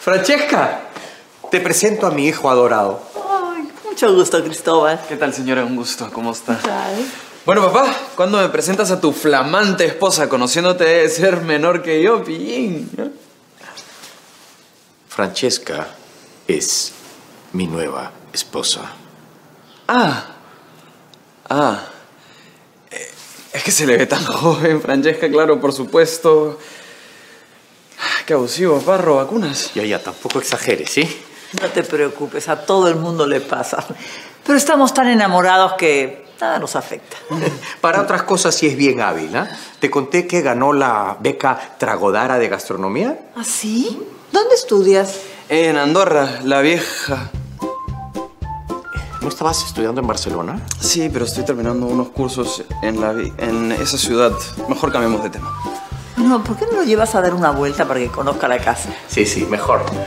Francesca, te presento a mi hijo adorado. Ay, mucho gusto, Cristóbal. ¿Qué tal, señora? Un gusto. ¿Cómo está? Bueno, papá, ¿cuándo me presentas a tu flamante esposa? Conociéndote debe ser menor que yo, pillín. ¿no? Francesca es mi nueva esposa. Ah. Ah. Eh, Es que se le ve tan joven, Francesca, claro, por supuesto. Qué abusivo, parro, vacunas. Ya, ya, tampoco exageres, ¿sí? No te preocupes, a todo el mundo le pasa. Pero estamos tan enamorados que nada nos afecta. Para otras cosas sí es bien hábil, ¿ah? Te conté que ganó la beca Tragodara de gastronomía. ¿Ah, sí? ¿Dónde estudias? En Andorra, la vieja. ¿No estabas estudiando en Barcelona? Sí, pero estoy terminando unos cursos en, la, en esa ciudad. Mejor cambiemos de tema. No, ¿por qué no lo llevas a dar una vuelta para que conozca la casa? Sí, sí, mejor.